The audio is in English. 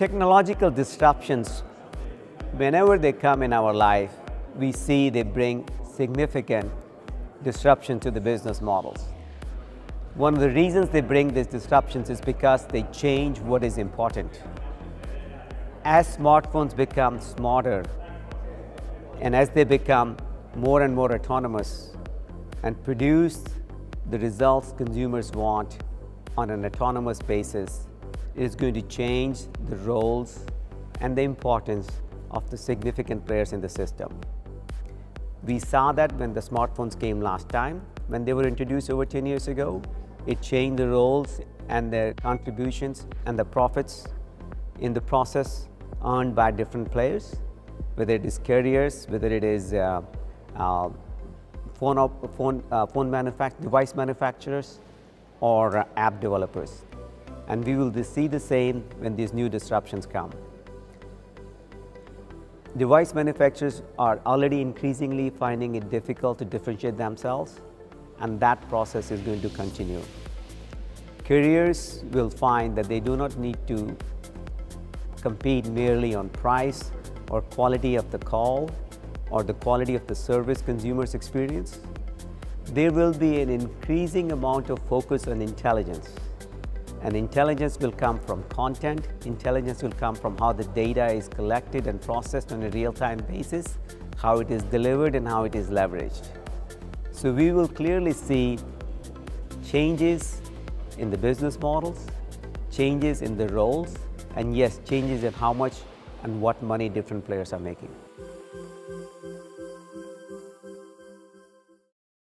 Technological disruptions, whenever they come in our life, we see they bring significant disruption to the business models. One of the reasons they bring these disruptions is because they change what is important. As smartphones become smarter and as they become more and more autonomous and produce the results consumers want on an autonomous basis, is going to change the roles and the importance of the significant players in the system. We saw that when the smartphones came last time, when they were introduced over 10 years ago. It changed the roles and their contributions and the profits in the process earned by different players, whether it is carriers, whether it is uh, uh, phone, phone, uh, phone manufact device manufacturers, or uh, app developers and we will see the same when these new disruptions come. Device manufacturers are already increasingly finding it difficult to differentiate themselves and that process is going to continue. Carriers will find that they do not need to compete merely on price or quality of the call or the quality of the service consumers experience. There will be an increasing amount of focus on intelligence and intelligence will come from content, intelligence will come from how the data is collected and processed on a real-time basis, how it is delivered and how it is leveraged. So we will clearly see changes in the business models, changes in the roles, and yes, changes in how much and what money different players are making.